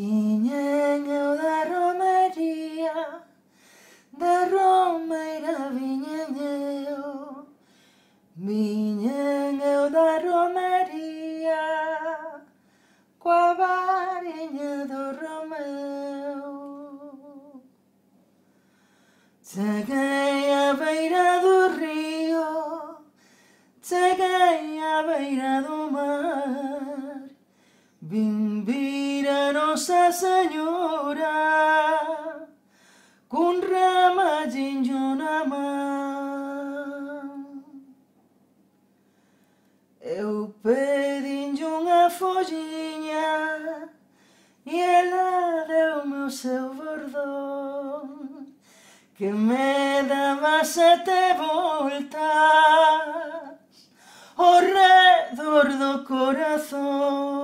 Viñen eu da romería Da romeira viñen eu Viñen eu da romería Coa variña do Romeu Cheguei a beira do río Cheguei a beira do mar Vim virar Nosa Senhora, cun ramall na man. Eu pedinlle unha folliña e ela deu-me o seu bordón que me daba sete voltas ao oh, redor do corazón.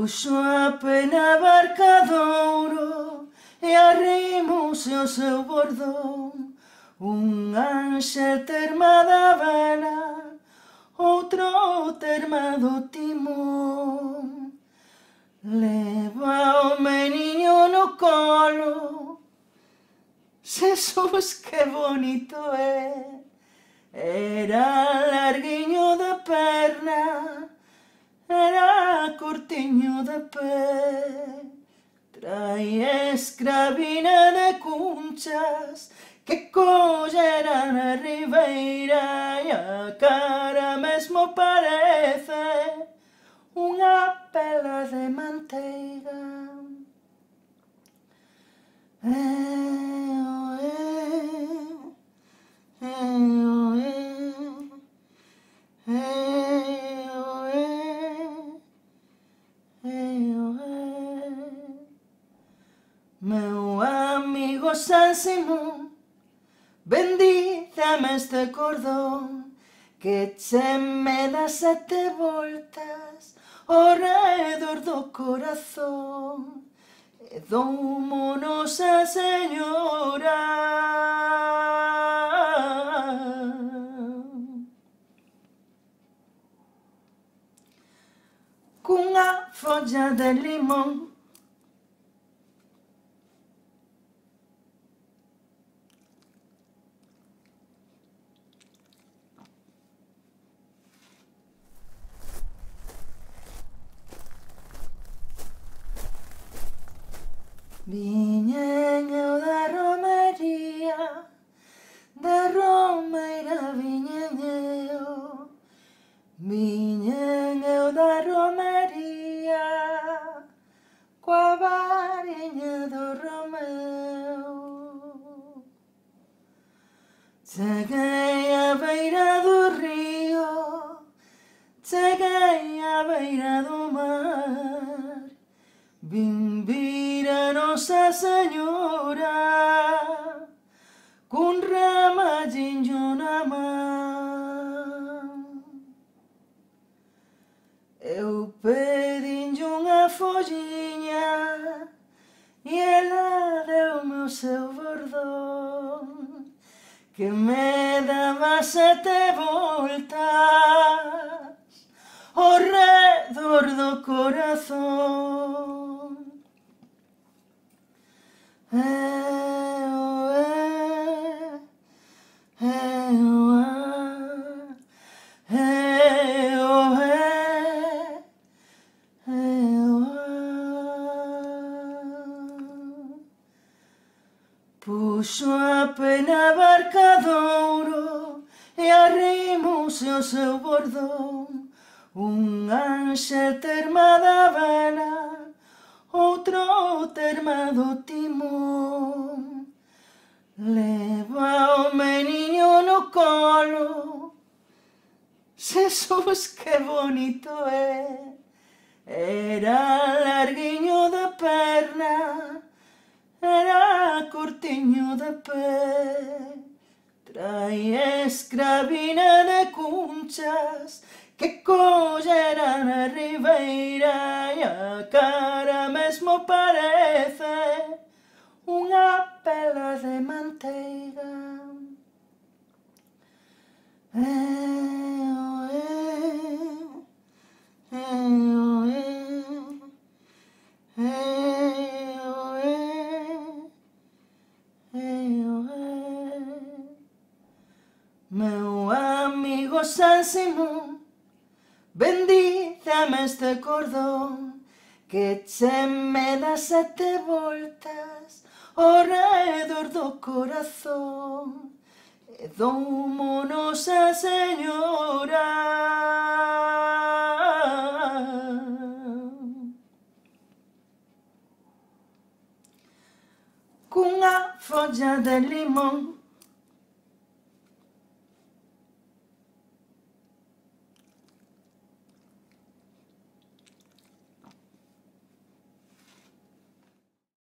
Puxo a pena barcadouro e arrimouse o seu bordón. Un anxe terma da vela, outro terma do timón. Leva o meniño no colo, se que bonito é. Era larguiño de perna, era cortiño de pé Traíes cravina de cunchas que colleran a ribeira e a cara mesmo parece San Simón, bendíceme este cordón, que che me dá sete voltas ao oh redor do corazón. E doumonos a Señora. Cunha folla de limón Viñen eu da romería Da romeira viñen eu Viñen eu da romería Coa variña do Romeu Cheguei a beira do río Cheguei a beira do mar. Vim Nosa Senhora, cun ramat na una. Eu pedinlle unha folliña e ela deu-me o seu bordón que me daba sete voltas ao redor do corazón. Puxo a pena barcadouro e arrimouse o seu bordón. Un anxe terma da vela, outro terma do timón. Leva o meniño no colo, se que bonito é. Era larguiño da perna, era cortiño de pé. Traía escravina de cunchas que colleran a ribeira e a cara mesmo parece unha pela de manteiga. Eh. próximo. Bendízame este cordón que che me dá sete voltas ao oh redor do corazón e doumonos a señora. Cunha folla de limón